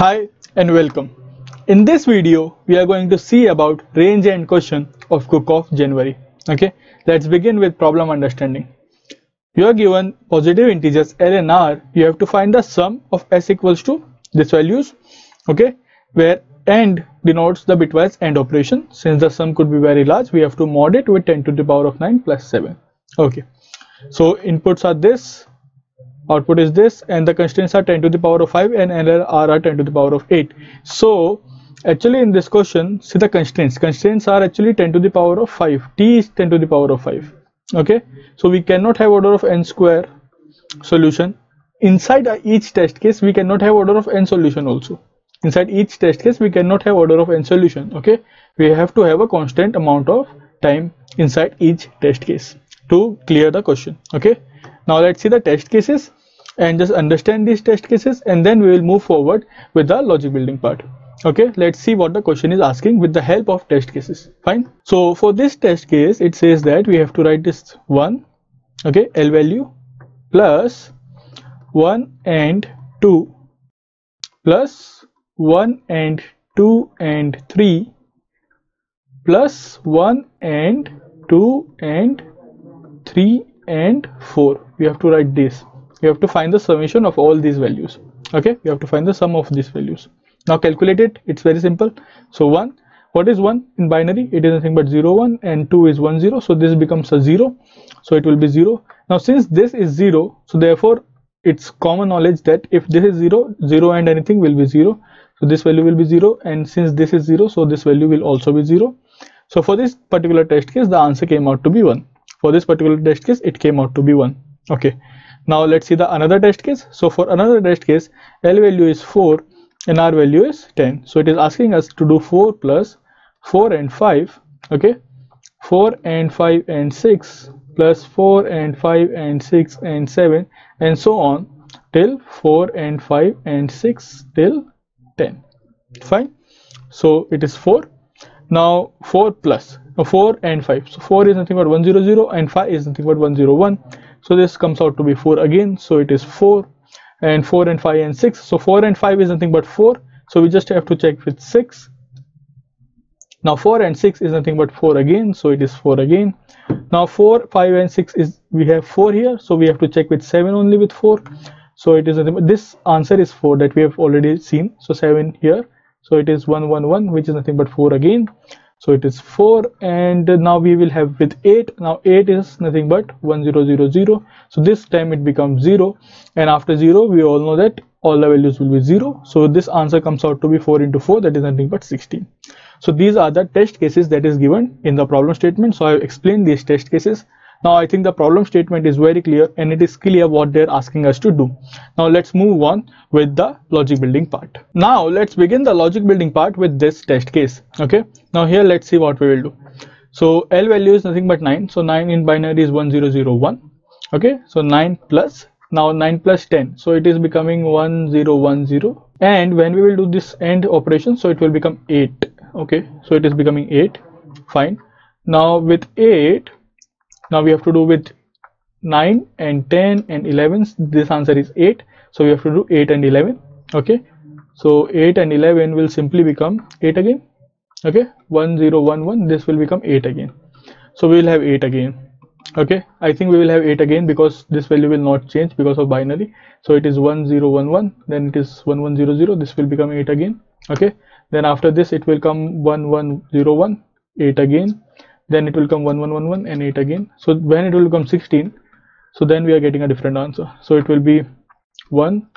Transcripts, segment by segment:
Hi and welcome. In this video, we are going to see about range and question of Cook-Off January. Okay, let's begin with problem understanding. You are given positive integers L and R. You have to find the sum of S equals to these values. Okay, where AND denotes the bitwise AND operation. Since the sum could be very large, we have to mod it with 10 to the power of 9 plus 7. Okay, so inputs are this output is this and the constraints are 10 to the power of 5 and error are 10 to the power of 8 so actually in this question see the constraints. Constraints are actually 10 to the power of 5 t is 10 to the power of 5 okay? So we cannot have order of n square solution. Inside each test case we cannot have order of n solution also. Inside each test case we cannot have order of n solution. Okay? We have to have a constant amount of time inside each test case to clear the question. Okay? Now let's see the test cases and just understand these test cases and then we will move forward with the logic building part. Okay let's see what the question is asking with the help of test cases. Fine. So for this test case it says that we have to write this one okay l value plus 1 and 2 plus 1 and 2 and 3 plus 1 and 2 and 3 and 4 we have to write this you have to find the summation of all these values. Okay? You have to find the sum of these values. Now calculate it. It's very simple. So 1 what is 1 in binary? It is nothing but 0 1 and 2 is 1 0 so this becomes a 0 so it will be 0 now since this is 0 so therefore it's common knowledge that if this is 0 0 and anything will be 0 so this value will be 0 and since this is 0 so this value will also be 0 so for this particular test case the answer came out to be 1 for this particular test case it came out to be 1 okay now let's see the another test case. So for another test case l value is 4 and r value is 10 so it is asking us to do 4 plus 4 and 5 okay? 4 and 5 and 6 plus 4 and 5 and 6 and 7 and so on till 4 and 5 and 6 till 10 fine? So it is 4 now 4 plus 4 and 5 so 4 is nothing but 100 and 5 is nothing but 101 so this comes out to be 4 again. So it is 4 and 4 and 5 and 6 so 4 and 5 is nothing but 4 so we just have to check with 6 now 4 and 6 is nothing but 4 again. So it is 4 again. Now 4 5 and 6 is we have 4 here. So we have to check with 7 only with 4 so it is nothing this answer is 4 that we have already seen. So 7 here. So it is 111 which is nothing but 4 again so it is 4 and now we will have with 8 now 8 is nothing but 1000 so this time it becomes 0 and after 0 we all know that all the values will be 0 so this answer comes out to be 4 into 4 that is nothing but 16 so these are the test cases that is given in the problem statement. So i have explained these test cases now I think the problem statement is very clear and it is clear what they're asking us to do. Now let's move on with the logic building part. Now let's begin the logic building part with this test case. Okay. Now here let's see what we will do. So L value is nothing but 9. So 9 in binary is 1001. Okay. So 9 plus now 9 plus 10 so it is becoming 1010 and when we will do this AND operation so it will become 8 okay so it is becoming 8 fine now with 8 now we have to do with 9 and 10 and 11 this answer is 8 so we have to do 8 and 11 okay. So 8 and 11 will simply become 8 again. Okay. 1011 this will become 8 again. So we will have 8 again. Okay. I think we will have 8 again because this value will not change because of binary. So it is 1011 then it is 1100 this will become 8 again. Okay. Then after this it will come 1101 8 again then it will come 1111 and 8 again. So when it will become 16 so then we are getting a different answer. So it will be 1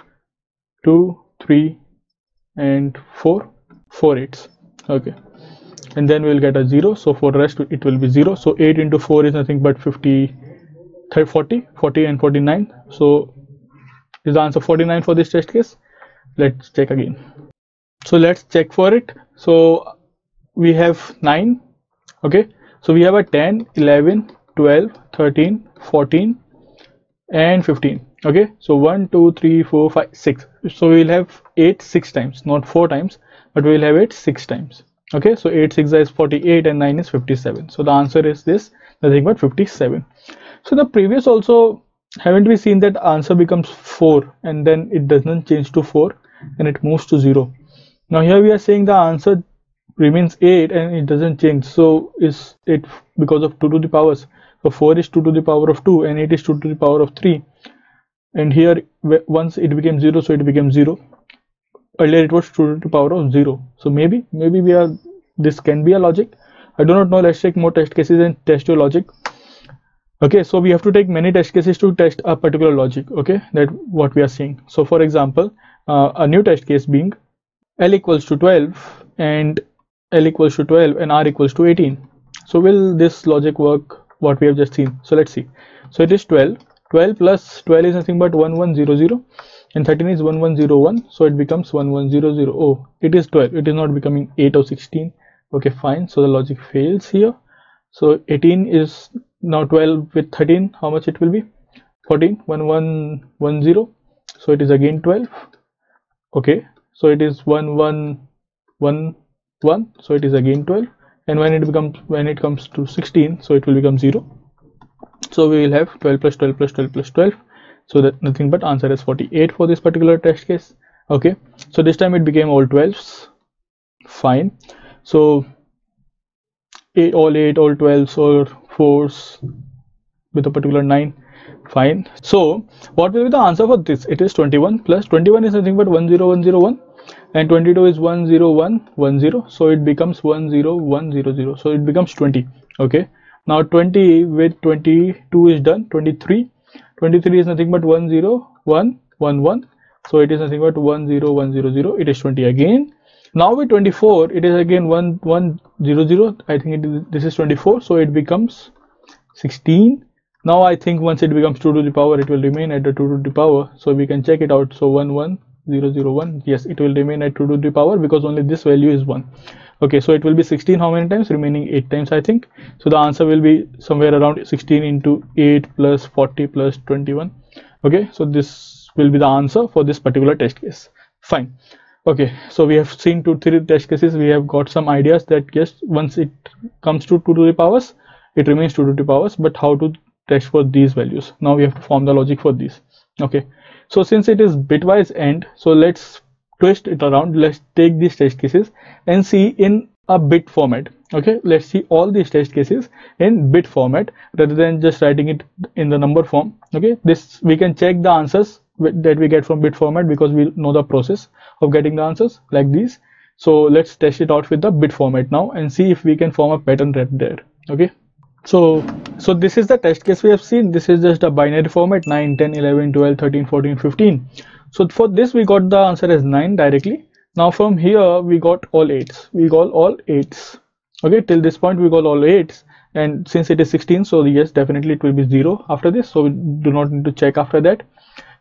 2 3 and 4 4 eights. Okay. And then we'll get a 0 so for rest it will be 0 so 8 into 4 is nothing but 50 30, 40 40 and 49 so is the answer 49 for this test case? Let's check again. So let's check for it. So we have 9 okay so we have a 10 11 12 13 14 and 15 okay? So 1 2 3 4 5 6 so we will have 8 6 times not 4 times but we will have it 6 times. Okay? So 8 6 is 48 and 9 is 57 so the answer is this nothing but 57 so the previous also haven't we seen that answer becomes 4 and then it doesn't change to 4 and it moves to 0 now here we are saying the answer remains 8 and it doesn't change. So is it because of 2 to the powers? So 4 is 2 to the power of 2 and 8 is 2 to the power of 3 and here once it became 0 so it became 0 earlier it was 2 to the power of 0 so maybe maybe we are this can be a logic. I do not know. Let's take more test cases and test your logic. Okay so we have to take many test cases to test a particular logic okay? That what we are seeing. So for example uh, a new test case being l equals to 12 and l equals to 12 and r equals to 18 so will this logic work what we have just seen? So let's see. So it is 12 12 plus 12 is nothing but 1100 and 13 is 1101 so it becomes 1100 oh it is 12 it is not becoming 8 or 16 okay fine. So the logic fails here. So 18 is now 12 with 13 how much it will be? 14 1110 so it is again 12 okay. So it is 1111 so it is again 12 and when it becomes when it comes to 16 so it will become 0 so we will have 12 plus 12 plus 12 plus 12 so that nothing but answer is 48 for this particular test case. Okay. So this time it became all 12s fine. So eight, all 8 all 12s or 4s with a particular 9 fine. So what will be the answer for this? It is 21 plus 21 is nothing but 10101 and 22 is 10110 so it becomes 10100 so it becomes 20 okay. Now 20 with 22 is done. 23 23 is nothing but 10111 so it is nothing but 10100 it is 20 again. Now with 24 it is again 1100 i think this is 24 so it becomes 16 now i think once it becomes 2 to the power it will remain at the 2 to the power. So we can check it out. So 11001 yes it will remain at 2 to the power because only this value is 1 okay so it will be 16 how many times? Remaining 8 times i think. So the answer will be somewhere around 16 into 8 plus 40 plus 21 okay so this will be the answer for this particular test case. Fine. Okay so we have seen two three test cases. We have got some ideas that yes once it comes to 2 to the powers it remains 2 to the powers but how to test for these values? Now we have to form the logic for these okay so since it is bitwise AND so let's twist it around. Let's take these test cases and see in a bit format. Okay let's see all these test cases in bit format rather than just writing it in the number form. Okay this we can check the answers that we get from bit format because we know the process of getting the answers like these. So let's test it out with the bit format now and see if we can form a pattern right there. Okay so so this is the test case we have seen. This is just a binary format 9 10 11 12 13 14 15 so for this we got the answer as 9 directly. Now from here we got all 8s we got all 8s okay till this point we got all 8s and since it is 16 so yes definitely it will be 0 after this. So we do not need to check after that.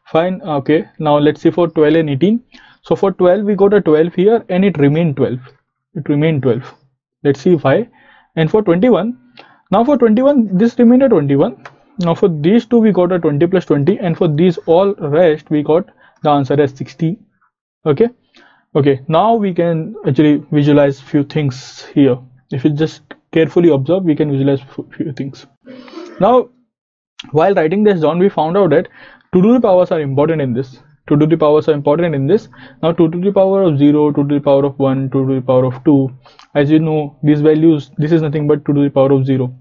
Fine okay. Now let's see for 12 and 18 so for 12 we got a 12 here and it remained 12 it remained 12 let's see why. And for 21 now for 21 this remained a 21 now for these two we got a 20 plus 20 and for these all rest we got the answer as 60 okay? Okay now we can actually visualize few things here. If you just carefully observe we can visualize few things. Now while writing this down we found out that 2 to the powers are important in this 2 to the powers are important in this. Now 2 to the power of 0 2 to the power of 1 2 to the power of 2 as you know these values this is nothing but 2 to the power of 0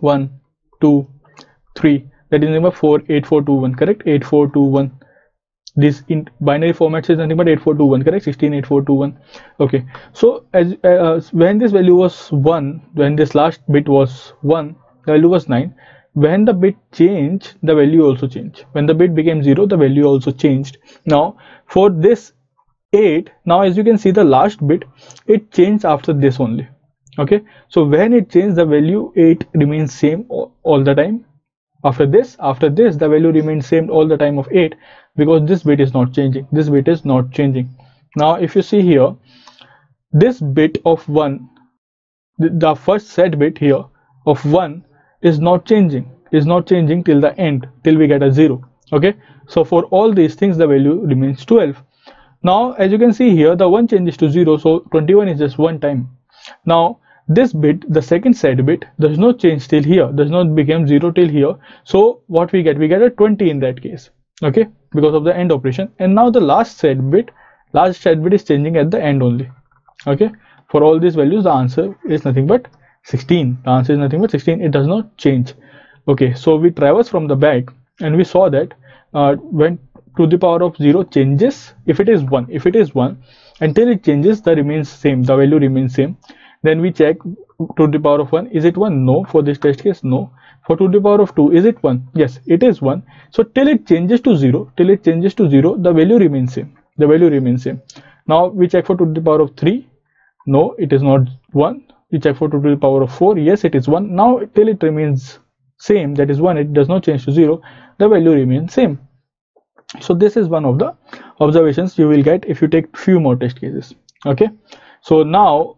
1 2 3 that is number 4 8 4 2 1 correct? 8 4 2 1 this in binary format is nothing but 8421 correct? 168421 okay. So as uh, when this value was 1 when this last bit was 1 the value was 9 when the bit changed the value also changed. When the bit became 0 the value also changed. Now for this 8 now as you can see the last bit it changed after this only. Okay? So when it changed the value 8 remains same all, all the time. After this after this the value remains same all the time of 8 because this bit is not changing. This bit is not changing. Now if you see here this bit of 1 the first set bit here of 1 is not changing is not changing till the end till we get a 0 okay? So for all these things the value remains 12 now as you can see here the 1 changes to 0 so 21 is just one time. Now this bit the second set bit does not change till here does not become 0 till here. So what we get we get a 20 in that case okay? Because of the AND operation. And now the last set bit last set bit is changing at the end only okay? For all these values the answer is nothing but 16 the answer is nothing but 16 it does not change. Okay so we traverse from the back and we saw that uh, when to the power of 0 changes if it is 1 if it is 1 until it changes the remains same the value remains same. Then we check to the power of 1 is it 1 no. For this test case no. For 2 to the power of 2 is it 1 yes it is 1 so till it changes to 0 till it changes to 0 the value remains same. The value remains same. Now we check for 2 to the power of 3 no it is not 1 we check for 2 to the power of 4 yes it is 1 now till it remains same that is 1 it does not change to 0 the value remains same. So this is one of the observations you will get if you take few more test cases. Okay? So now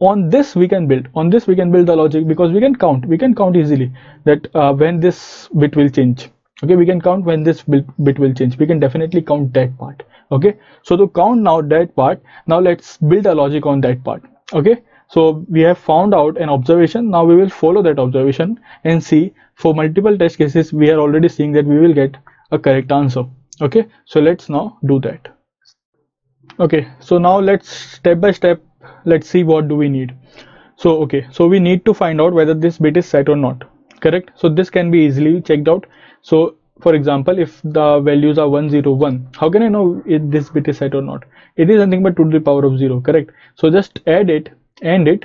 on this we can build. On this we can build the logic because we can count. We can count easily that uh, when this bit will change. Okay? We can count when this bit will change. We can definitely count that part. Okay? So to count now that part now let's build a logic on that part. Okay so we have found out an observation. Now we will follow that observation and see. For multiple test cases we are already seeing that we will get a correct answer. Okay? So let's now do that. Okay? So now let's step by step let's see what do we need. So okay. So we need to find out whether this bit is set or not. Correct? So this can be easily checked out. So for example if the values are 101 how can i know if this bit is set or not? It is nothing but 2 to the power of 0 correct? So just add it and it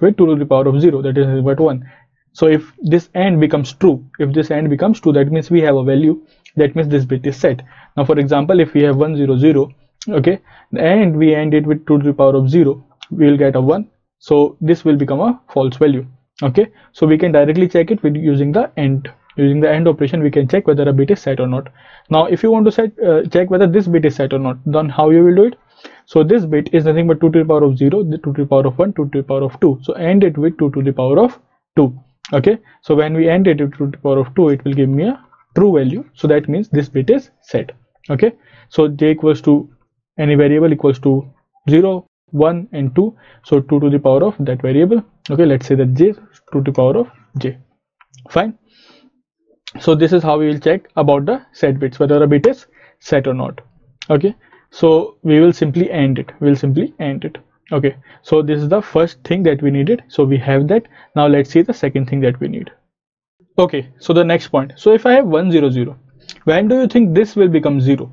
with 2 to the power of 0 that is but 1 so if this AND becomes true if this AND becomes true that means we have a value that means this bit is set. Now for example if we have 100 okay and we end it with 2 to the power of 0 we will get a 1 so this will become a false value okay. So we can directly check it with using the end using the AND operation we can check whether a bit is set or not. Now if you want to set uh, check whether this bit is set or not then how you will do it so this bit is nothing but 2 to the power of 0 2 to the power of 1 2 to the power of 2 so AND it with 2 to the power of 2 okay? So when we AND it with 2 to the power of 2 it will give me a true value. So that means this bit is set okay? So j equals to any variable equals to 0 1 and 2 so 2 to the power of that variable okay? Let's say that j 2 to the power of j. Fine. So this is how we will check about the set bits whether a bit is set or not okay so we will simply end it. We will simply end it. Okay. So this is the first thing that we needed. So we have that. Now let's see the second thing that we need. Okay. So the next point. So if i have 100 when do you think this will become 0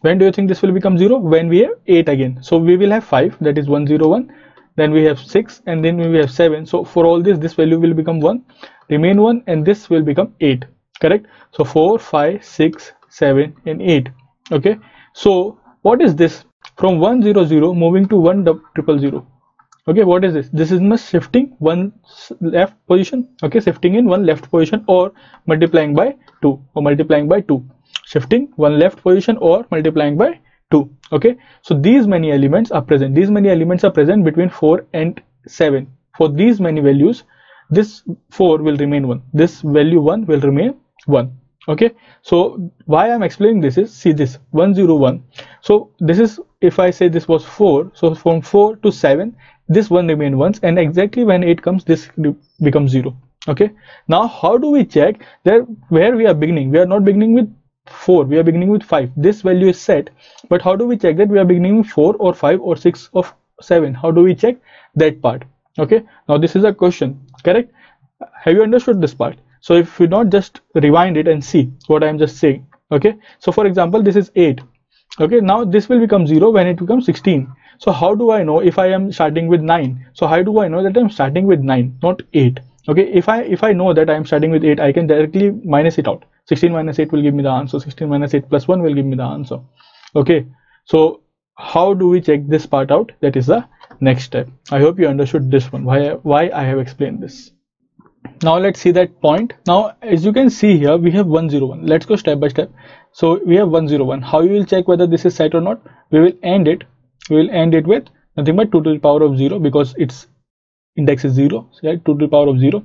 when do you think this will become 0 when we have 8 again. So we will have 5 that is 101 then we have 6 and then we have 7 so for all this this value will become 1 remain 1 and this will become 8 correct? So 4 5 6 7 and 8 okay? So what is this? From 100 moving to 1000 okay what is this? This is my shifting one left position. Okay shifting in one left position or multiplying by 2 or multiplying by 2 shifting one left position or multiplying by 2 okay so these many elements are present. These many elements are present between 4 and 7 for these many values this 4 will remain 1 this value 1 will remain 1 okay? So why i'm explaining this is see this 101 so this is if i say this was 4 so from 4 to 7 this one remain once and exactly when 8 comes this becomes 0 okay? Now how do we check that where we are beginning? We are not beginning with 4 we are beginning with 5 this value is set but how do we check that we are beginning with 4 or 5 or 6 of 7 how do we check that part? Okay? Now this is a question correct? Have you understood this part so if you not just rewind it and see what i am just saying okay? So for example this is 8 okay? Now this will become 0 when it becomes 16 so how do i know if i am starting with 9 so how do i know that i'm starting with 9 not 8 okay? If i if i know that i am starting with 8 i can directly minus it out. 16 minus 8 will give me the answer. 16 minus 8 plus 1 will give me the answer okay? So how do we check this part out? That is the next step. I hope you understood this one. Why why i have explained this now let's see that point. Now as you can see here we have 101 let's go step by step. So we have 101 how you will check whether this is set or not? We will end it. We will end it with nothing but 2 to the power of 0 because its index is 0 right? 2 to the power of 0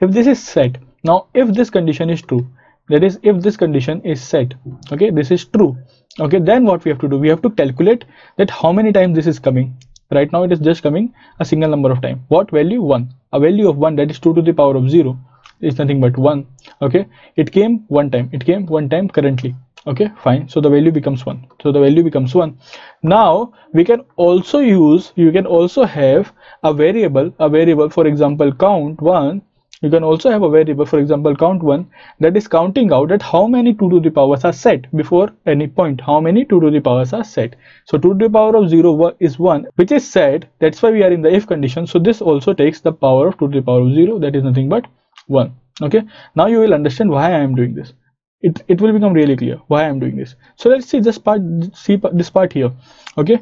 if this is set now if this condition is true that is if this condition is set okay this is true okay then what we have to do? We have to calculate that how many times this is coming right now it is just coming a single number of time. What value? 1 a value of 1 that is 2 to the power of 0 is nothing but 1 okay? It came one time. It came one time currently. Okay? Fine. So the value becomes 1 so the value becomes 1 now we can also use you can also have a variable a variable for example count 1 you can also have a variable for example count 1 that is counting out at how many 2 to the powers are set before any point. How many 2 to the powers are set? So 2 to the power of 0 is 1 which is set that's why we are in the if condition. So this also takes the power of 2 to the power of 0 that is nothing but 1 okay? Now you will understand why i am doing this. It, it will become really clear why i'm doing this. So let's see this part see this part here. Okay?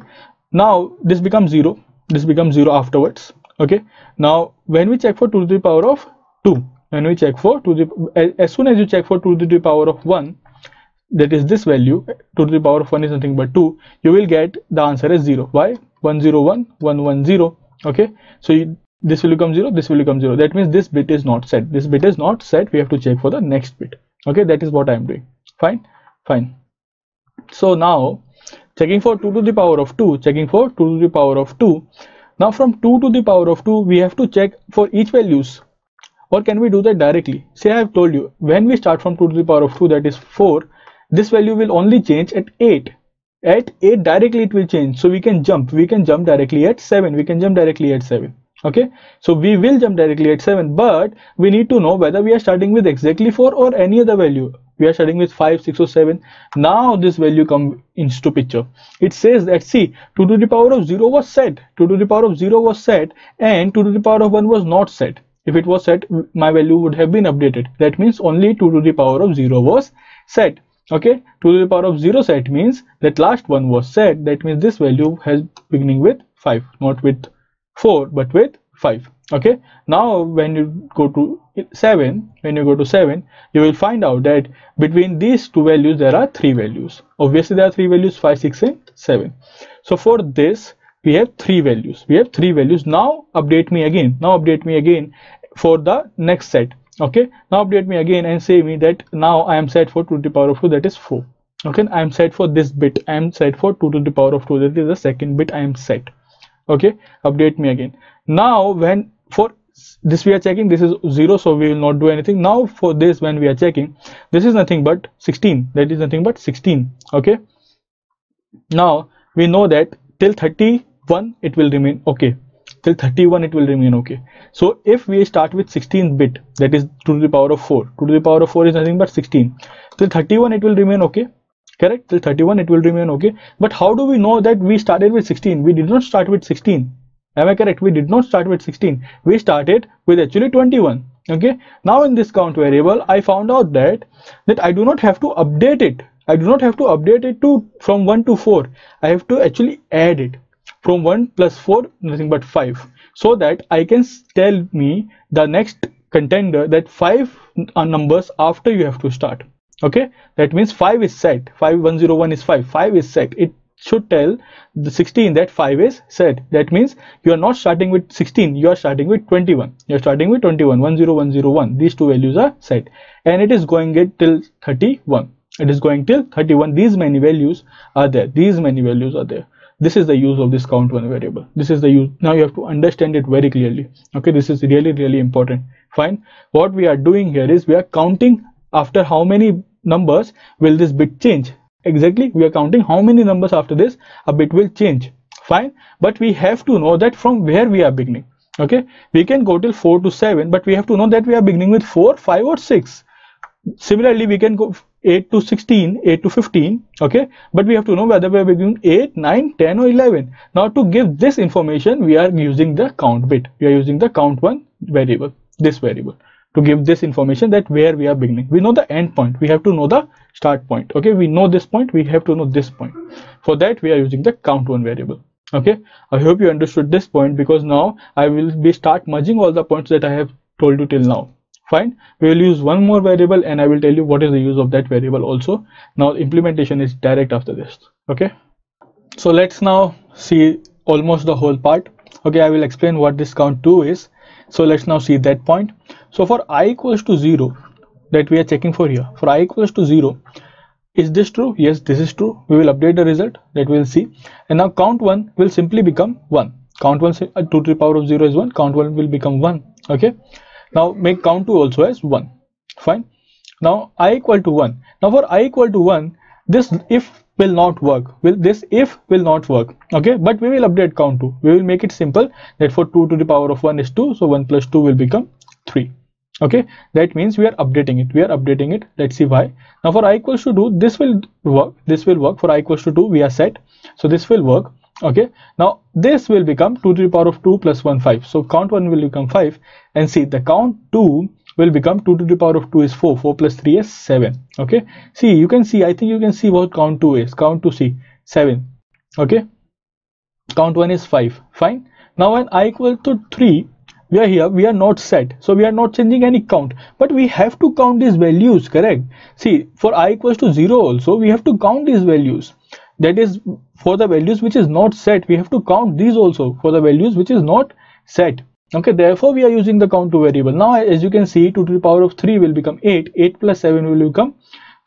Now this becomes 0 this becomes 0 afterwards. Okay? Now when we check for 2 to the power of 2 when we check for 2 to the as soon as you check for 2 to the power of 1 that is this value 2 to the power of 1 is nothing but 2 you will get the answer as 0 why? 101 110 okay? So you, this will become 0 this will become 0 that means this bit is not set. This bit is not set. We have to check for the next bit. Okay? That is what i am doing. Fine? Fine. So now checking for 2 to the power of 2 checking for 2 to the power of 2 now from 2 to the power of 2 we have to check for each values or can we do that directly? Say i have told you when we start from 2 to the power of 2 that is 4 this value will only change at 8 at 8 directly it will change. So we can jump. We can jump directly at 7 we can jump directly at 7 okay? So we will jump directly at 7 but we need to know whether we are starting with exactly 4 or any other value. We are starting with 5 6 or 7 now this value comes into picture. It says that see 2 to the power of 0 was set. 2 to the power of 0 was set and 2 to the power of 1 was not set if it was set my value would have been updated. That means only 2 to the power of 0 was set. Okay? 2 to the power of 0 set means that last one was set. That means this value has beginning with 5 not with 4 but with 5 okay? Now when you go to 7 when you go to 7 you will find out that between these two values there are three values. Obviously there are three values 5 6 and 7 so for this we have three values. We have three values. Now update me again. Now update me again for the next set. Okay? Now update me again and say me that now i am set for 2 to the power of 2 that is 4 okay? I am set for this bit. I am set for 2 to the power of 2 that is the second bit i am set. Okay? Update me again. Now when for this we are checking this is 0 so we will not do anything. Now for this when we are checking this is nothing but 16 that is nothing but 16 okay? Now we know that till 31 it will remain okay till 31 it will remain okay. So if we start with 16 bit that is 2 to the power of 4 2 to the power of 4 is nothing but 16 till 31 it will remain okay correct? Till 31 it will remain okay. But how do we know that we started with 16 we did not start with 16 am i correct? We did not start with 16 we started with actually 21 okay? Now in this count variable i found out that that i do not have to update it. I do not have to update it to from 1 to 4 i have to actually add it from 1 plus 4 nothing but 5 so that i can tell me the next contender that 5 numbers after you have to start. Okay? That means 5 is set. 5101 is 5 5 is set. It should tell the 16 that 5 is set. That means you are not starting with 16 you are starting with 21 you are starting with 21 10101 these two values are set. And it is going it till 31 it is going till 31 these many values are there. These many values are there this is the use of this count one variable. This is the use. Now you have to understand it very clearly. Okay this is really really important. Fine. What we are doing here is we are counting after how many numbers will this bit change. Exactly we are counting how many numbers after this a bit will change. Fine. But we have to know that from where we are beginning. Okay we can go till 4 to 7 but we have to know that we are beginning with 4 5 or 6 similarly we can go 8 to 16 8 to 15 okay? But we have to know whether we are beginning 8 9 10 or 11 now to give this information we are using the count bit. We are using the count one variable this variable to give this information that where we are beginning. We know the end point. We have to know the start point okay? We know this point. We have to know this point. For that we are using the count one variable okay? I hope you understood this point because now i will be start merging all the points that i have told you till now fine. We will use one more variable and i will tell you what is the use of that variable also. Now implementation is direct after this. Okay? So let's now see almost the whole part. Okay i will explain what this count 2 is. So let's now see that point. So for i equals to 0 that we are checking for here for i equals to 0 is this true? Yes this is true. We will update the result that we will see. And now count 1 will simply become 1 count 1 uh, 2 to the power of 0 is 1 count 1 will become 1 okay now make count 2 also as 1 fine. Now i equal to 1 now for i equal to 1 this if will not work. Will this if will not work. Okay? But we will update count 2 we will make it simple that for 2 to the power of 1 is 2 so 1 plus 2 will become 3 okay? That means we are updating it. We are updating it. Let's see why. Now for i equals to 2 this will work. This will work. For i equals to 2 we are set. So this will work okay. Now this will become 2 to the power of 2 plus 1 5 so count 1 will become 5 and see the count 2 will become 2 to the power of 2 is 4 4 plus 3 is 7 okay. See you can see i think you can see what count 2 is. Count 2 see 7 okay. Count 1 is 5 fine. Now when i equal to 3 we are here we are not set. So we are not changing any count. But we have to count these values correct? See for i equals to 0 also we have to count these values that is for the values which is not set. We have to count these also for the values which is not set. Okay therefore we are using the count to variable. Now as you can see 2 to the power of 3 will become 8 8 plus 7 will become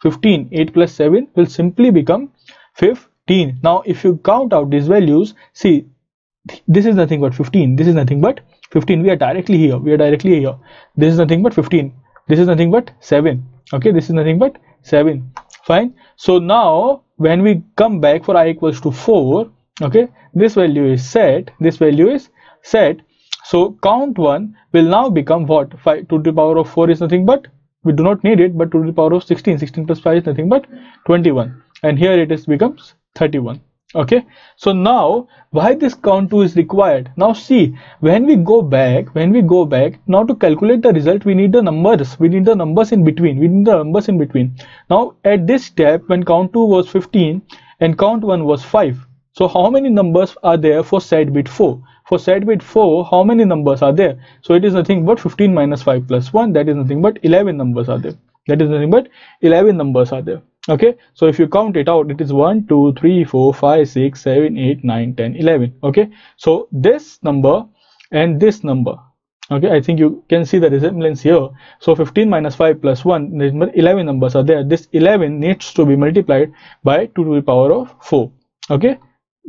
15 8 plus 7 will simply become 15 now if you count out these values see this is nothing but 15 this is nothing but 15 we are directly here. We are directly here. This is nothing but 15 this is nothing but 7 okay this is nothing but 7 fine. So now when we come back for i equals to 4 okay this value is set this value is set. So count 1 will now become what? 5 to the power of 4 is nothing but we do not need it but two to the power of 16 16 plus 5 is nothing but 21 and here it is becomes 31 okay? So now why this count 2 is required? Now see when we go back when we go back now to calculate the result we need the numbers. We need the numbers in between. We need the numbers in between. Now at this step when count 2 was 15 and count 1 was 5 so how many numbers are there for set bit 4 for set bit 4 how many numbers are there? So it is nothing but 15 minus 5 plus 1 that is nothing but 11 numbers are there. That is nothing but 11 numbers are there okay so if you count it out it is 1 2 3 4 5 6 7 8 9 10 11 okay so this number and this number. Okay i think you can see the resemblance here. So 15 minus 5 plus 1 11 numbers are there. This 11 needs to be multiplied by 2 to the power of 4 okay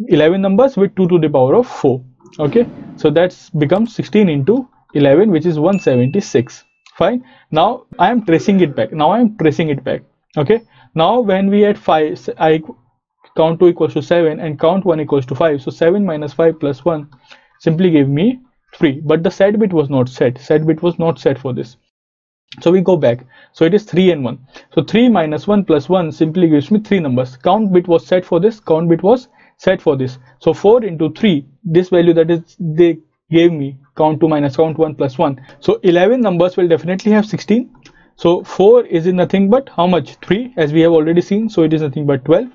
11 numbers with 2 to the power of 4 okay so that's becomes 16 into 11 which is 176 fine. Now i am tracing it back. Now i am tracing it back. Okay now when we add 5 i count 2 equals to 7 and count 1 equals to 5 so 7 minus 5 plus 1 simply gave me 3 but the set bit was not set. Set bit was not set for this. So we go back. So it is 3 and 1 so 3 minus 1 plus 1 simply gives me 3 numbers. Count bit was set for this. Count bit was set for this. So 4 into 3 this value that is they gave me count 2 minus count 1 plus 1 so 11 numbers will definitely have 16 so 4 is nothing but how much? 3 as we have already seen so it is nothing but 12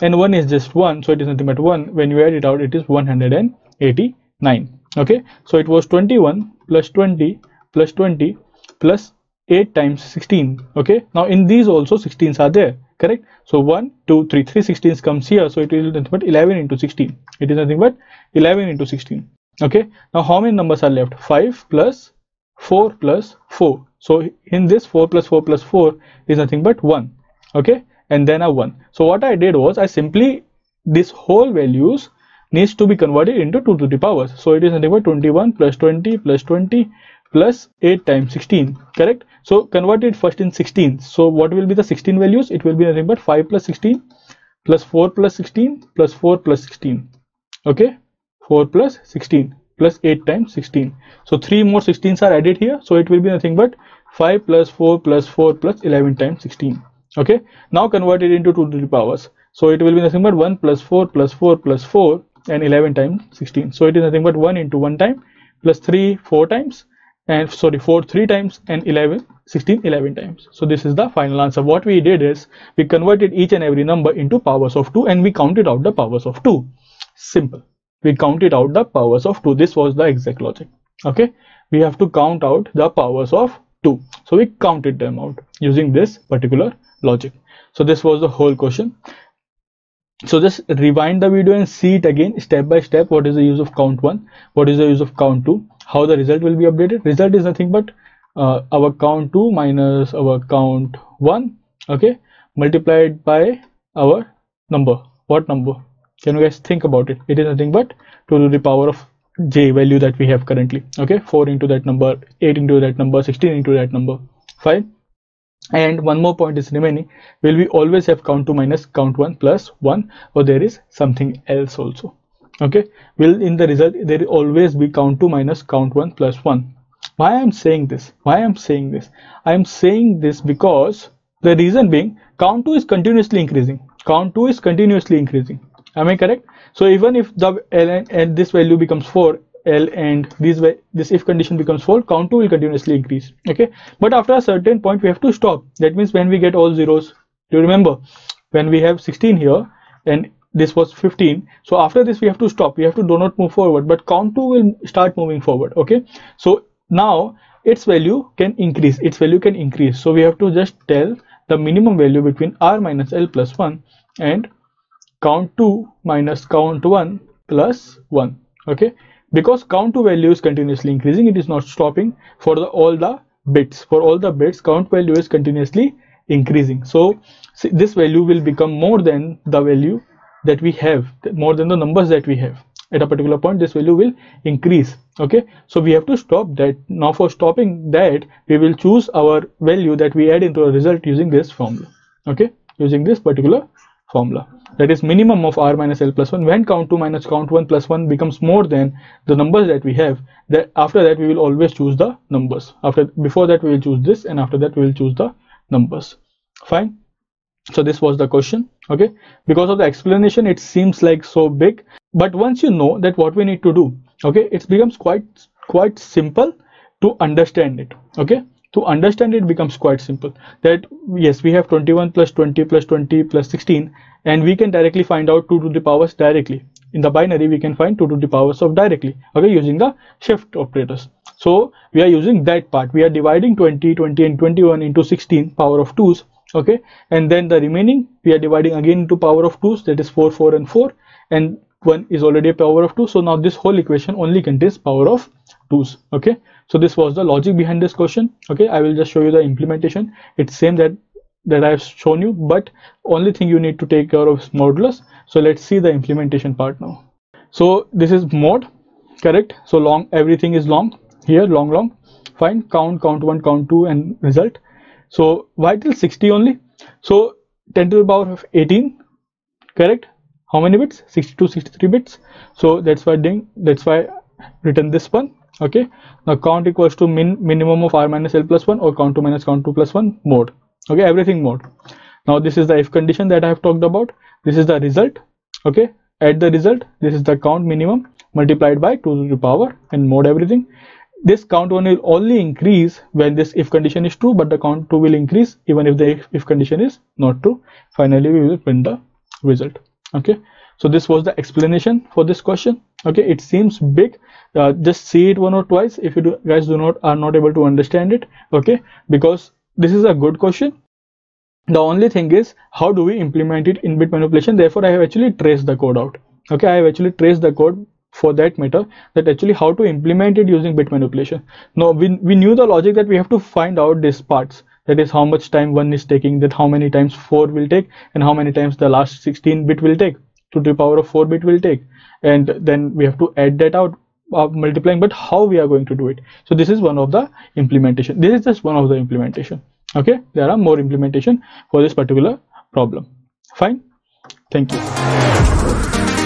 and 1 is just 1 so it is nothing but 1 when you add it out it is 189 okay? So it was 21 plus 20 plus 20 plus 8 times 16 okay? Now in these also 16s are there correct? So 1 2 3 3 16s comes here so it is nothing but 11 into 16 it is nothing but 11 into 16 okay? Now how many numbers are left? 5 plus 4 plus 4 so in this 4 plus 4 plus 4 is nothing but 1 okay? And then a 1 so what i did was i simply this whole values needs to be converted into 2 to the powers so it is nothing but 21 plus 20 plus 20 plus 8 times 16 correct? So convert it first in 16 so what will be the 16 values? It will be nothing but 5 plus 16 plus 4 plus 16 plus 4 plus 16 okay? 4 plus 16 plus 8 times 16 so 3 more 16s are added here. So it will be nothing but 5 plus 4 plus 4 plus 11 times 16 okay? Now convert it into 2 to the powers so it will be nothing but 1 plus 4 plus 4 plus 4 and 11 times 16 so it is nothing but 1 into 1 time plus 3 4 times and sorry 4 3 times and 11 16 11 times. So this is the final answer. What we did is we converted each and every number into powers of 2 and we counted out the powers of 2 simple we counted out the powers of 2 this was the exact logic. Okay? We have to count out the powers of 2 so we counted them out using this particular logic. So this was the whole question. So just rewind the video and see it again step by step. What is the use of count 1 what is the use of count 2 how the result will be updated? Result is nothing but uh, our count 2 minus our count 1 okay multiplied by our number. What number can you guys think about it? It is nothing but 2 to the power of j value that we have currently. Okay 4 into that number 8 into that number 16 into that number. Fine. And one more point is remaining. Will we always have count 2 minus count 1 plus 1 or there is something else also? Okay will in the result there will always be count 2 minus count 1 plus 1 why i am saying this? Why i am saying this? I am saying this because the reason being count 2 is continuously increasing. Count 2 is continuously increasing am i correct? So even if the ln and this value becomes 4 L and this way this if condition becomes false count 2 will continuously increase okay? But after a certain point we have to stop. That means when we get all zeros do you remember? When we have 16 here and this was 15 so after this we have to stop. We have to do not move forward but count 2 will start moving forward okay? So now its value can increase. Its value can increase. So we have to just tell the minimum value between r minus l plus 1 and count 2 minus count 1 plus 1 okay? Because count 2 value is continuously increasing it is not stopping for the all the bits. For all the bits count value is continuously increasing. So see, this value will become more than the value that we have more than the numbers that we have. At a particular point this value will increase okay? So we have to stop that. Now for stopping that we will choose our value that we add into a result using this formula okay? Using this particular formula that is minimum of r minus l plus 1 when count 2 minus count 1 plus 1 becomes more than the numbers that we have that after that we will always choose the numbers. After before that we will choose this and after that we will choose the numbers. Fine. So this was the question okay? Because of the explanation it seems like so big. But once you know that what we need to do okay it becomes quite quite simple to understand it okay to understand it becomes quite simple. That yes we have 21 plus 20 plus 20 plus 16 and we can directly find out 2 to the powers directly. In the binary we can find 2 to the powers of directly okay using the shift operators. So we are using that part. We are dividing 20 20 and 21 into 16 power of 2s okay and then the remaining we are dividing again into power of 2s that is 4 4 and 4 and 1 is already a power of 2 so now this whole equation only contains power of 2s okay? So this was the logic behind this question okay? I will just show you the implementation. It's same that that I've shown you but only thing you need to take care of is modulus. So let's see the implementation part now. So this is mod correct? So long everything is long here long long. Fine count count 1 count 2 and result. So why till 60 only? So 10 to the power of 18 correct? How many bits? 62 63 bits. So that's why doing that's why written this one okay. Now count equals to min minimum of r minus l plus 1 or count 2 minus count 2 plus 1 mod. Okay everything mod. Now this is the if condition that i have talked about. This is the result. Okay. At the result this is the count minimum multiplied by 2 to the power and mod everything. This count one will only increase when this if condition is true but the count 2 will increase even if the if, if condition is not true. Finally we will print the result. Okay so this was the explanation for this question. Okay it seems big. Uh, just see it one or twice if you do, guys do not are not able to understand it. Okay because this is a good question. The only thing is how do we implement it in bit manipulation? Therefore i have actually traced the code out. Okay i have actually traced the code for that matter that actually how to implement it using bit manipulation. Now we, we knew the logic that we have to find out these parts. That is how much time one is taking that how many times 4 will take and how many times the last 16 bit will take to the power of 4 bit will take. And then we have to add that out of multiplying but how we are going to do it. So this is one of the implementation. This is just one of the implementation. Okay? There are more implementation for this particular problem. Fine? Thank you